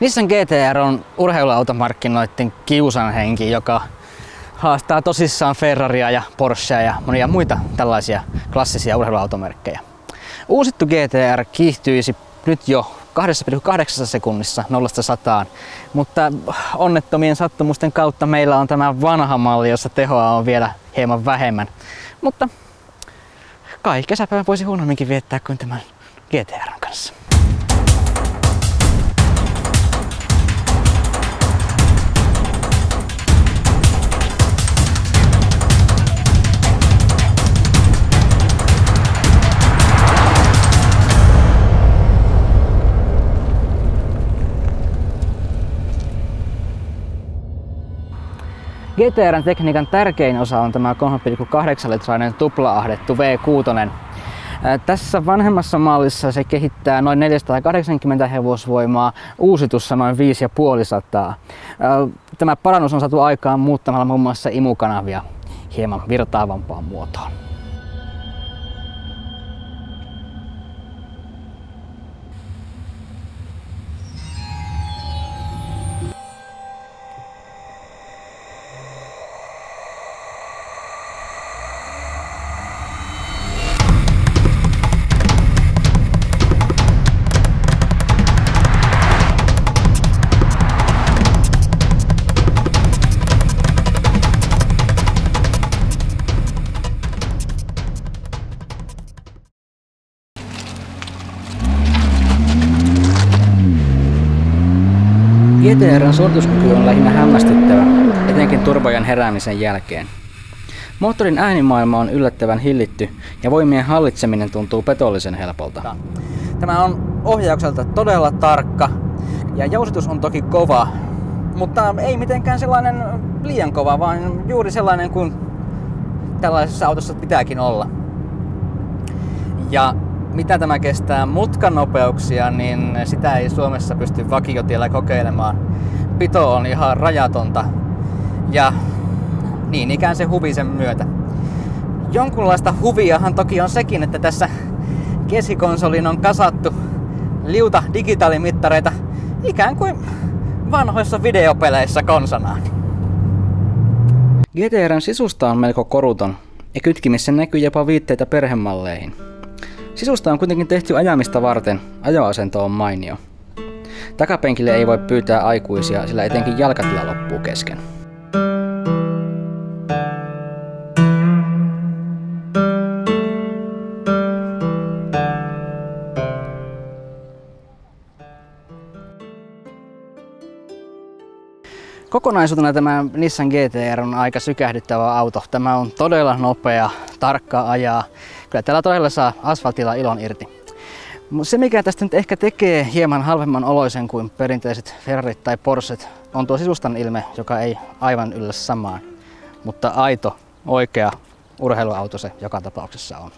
Nissan GTR on urheiluautomarkkinoiden kiusanhenki, joka haastaa tosissaan Ferraria ja Porschea ja monia muita tällaisia klassisia urheiluautomerkkejä. Uusittu GTR kiihtyisi nyt jo 2,8 sekunnissa 0-100, mutta onnettomien sattumusten kautta meillä on tämä vanha malli, jossa tehoa on vielä hieman vähemmän. Mutta kai kesäpäivän voisi huonomminkin viettää kuin tämän GTR kanssa. GTRn tekniikan tärkein osa on tämä 3,8 litrainen tupla-ahdettu V6. Tässä vanhemmassa mallissa se kehittää noin 480 hevosvoimaa, uusitussa noin 550. Tämä parannus on saatu aikaan muuttamalla muun muassa imukanavia hieman virtaavampaan muotoon. GTRn suorituskyky on lähinnä hämmästyttävä, etenkin turbojen heräämisen jälkeen. Moottorin äänimaailma on yllättävän hillitty ja voimien hallitseminen tuntuu petollisen helpolta. Tämä on ohjaukselta todella tarkka ja jousitus on toki kova, mutta ei mitenkään sellainen liian kova, vaan juuri sellainen kuin tällaisessa autossa pitääkin olla. Ja mitä tämä kestää mutkanopeuksia, niin sitä ei Suomessa pysty vakiotiellä kokeilemaan. Pito on ihan rajatonta ja niin ikään se huvi sen myötä. Jonkunlaista huviahan toki on sekin, että tässä keskikonsolin on kasattu liuta digitaalimittareita ikään kuin vanhoissa videopeleissä konsanaan. GTRn sisusta on melko koruton ja kytkimissä näkyy jopa viitteitä perhemalleihin. Sisusta on kuitenkin tehty ajamista varten, ajoasento on mainio. Takapenkille ei voi pyytää aikuisia, sillä etenkin jalkatila loppuu kesken. Kokonaisuutena tämä Nissan GTR on aika sykähdyttävä auto. Tämä on todella nopea, tarkka ajaa. Kyllä täällä todella saa asfaltilla ilon irti. Se mikä tästä nyt ehkä tekee hieman halvemman oloisen kuin perinteiset Ferrarit tai Porset on tuo sisustan ilme, joka ei aivan yllä samaan. Mutta aito, oikea urheiluauto se joka tapauksessa on.